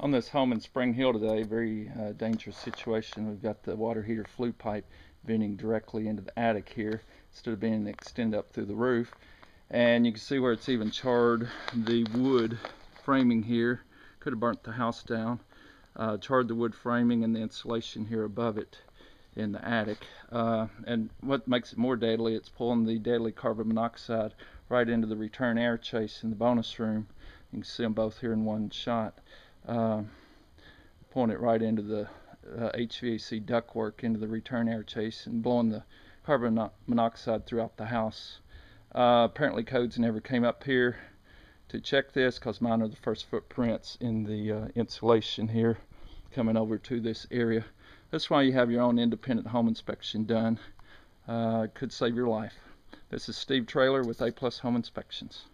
on this home in Spring Hill today, very uh, dangerous situation. We've got the water heater flue pipe venting directly into the attic here instead of being extended up through the roof. And you can see where it's even charred the wood framing here. Could have burnt the house down. Uh, charred the wood framing and the insulation here above it in the attic. Uh, and what makes it more deadly, it's pulling the deadly carbon monoxide right into the return air chase in the bonus room. You can see them both here in one shot uh, pulling it right into the uh, HVAC ductwork into the return air chase and blowing the carbon monoxide throughout the house. Uh, apparently codes never came up here to check this because mine are the first footprints in the uh, insulation here coming over to this area. That's why you have your own independent home inspection done. Uh, could save your life. This is Steve Traylor with A Plus Home Inspections.